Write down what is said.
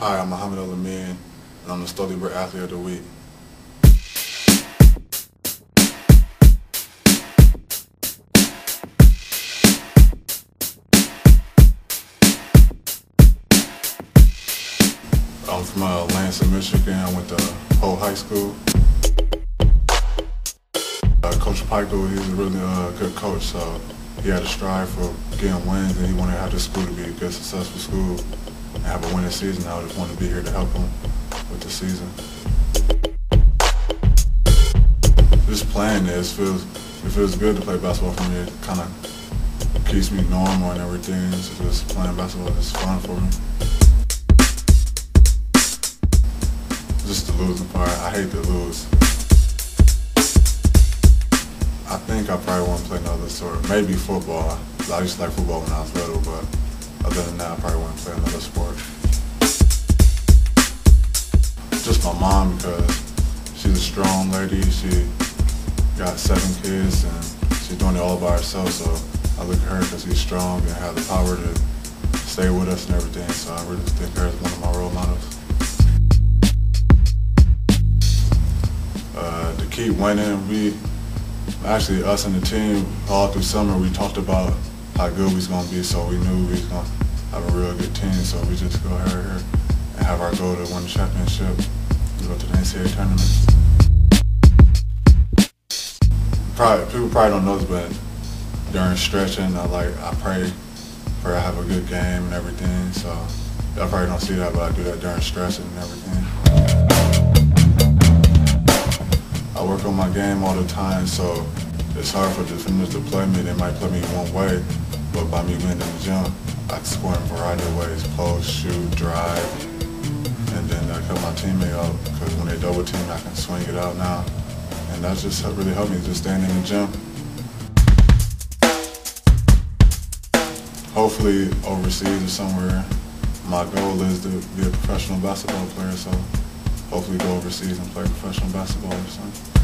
Hi, I'm Muhammad El-Amin, and I'm the Stony Brook Athlete of the Week. I'm from uh, Lansing, Michigan. I went to Holt High School. Uh, coach Pikiell, he's a really uh, good coach, so he had to strive for getting wins, and he wanted to have the school to be a good, successful school have a winning season. I just want to be here to help them with the season. Just playing this feels it feels good to play basketball for me. It kind of keeps me normal and everything. So just playing basketball is fun for me. Just the losing part. I hate to lose. I think I probably want to play another sport. Maybe football. I used to like football when I was little, but my mom because she's a strong lady. She got seven kids and she's doing it all by herself. So I look at her because she's strong and has the power to stay with us and everything. So I really think her as one of my role models. Uh, to keep winning, we actually us and the team all through summer we talked about how good we was gonna be, so we knew we was gonna have a real good team. So we just go here and have our goal to win the championship, go to the NCAA tournament. Probably people probably don't know this, but during stretching, I like I pray, pray I have a good game and everything. So y'all probably don't see that, but I do that during stretching and everything. I work on my game all the time, so it's hard for defenders to play me. They might play me one way, but by me being in the gym, I can score in a variety of ways. Post, shoot, drive, teammate out because when they double team, I can swing it out now. And that's just really helped me just staying in the gym. Hopefully overseas or somewhere. My goal is to be a professional basketball player, so hopefully go overseas and play professional basketball or something.